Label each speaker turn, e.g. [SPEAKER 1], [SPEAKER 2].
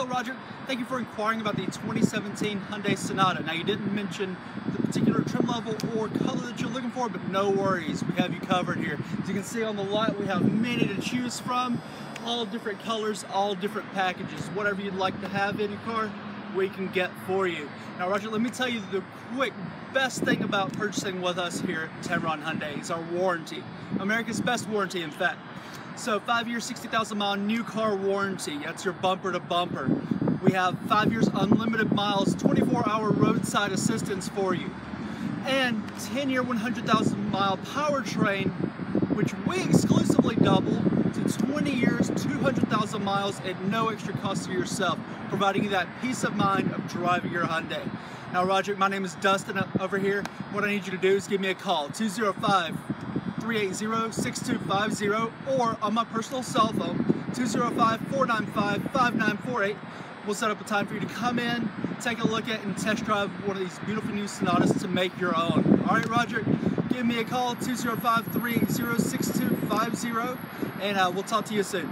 [SPEAKER 1] Hello, Roger. Thank you for inquiring about the 2017 Hyundai Sonata. Now, you didn't mention the particular trim level or color that you're looking for, but no worries. We have you covered here. As you can see on the lot, we have many to choose from. All different colors, all different packages. Whatever you'd like to have in your car, we can get for you. Now, Roger, let me tell you the quick best thing about purchasing with us here at Tameron Hyundai is our warranty. America's best warranty, in fact. So five years, 60,000 mile new car warranty. That's your bumper to bumper. We have five years unlimited miles, 24 hour roadside assistance for you. And 10 year, 100,000 mile powertrain, which we exclusively double to 20 years, 200,000 miles at no extra cost to yourself, providing you that peace of mind of driving your Hyundai. Now, Roger, my name is Dustin over here. What I need you to do is give me a call, 205 380-6250 or on my personal cell phone 205-495-5948 we'll set up a time for you to come in take a look at and test drive one of these beautiful new Sonatas to make your own all right Roger give me a call 205-380-6250 and uh, we'll talk to you soon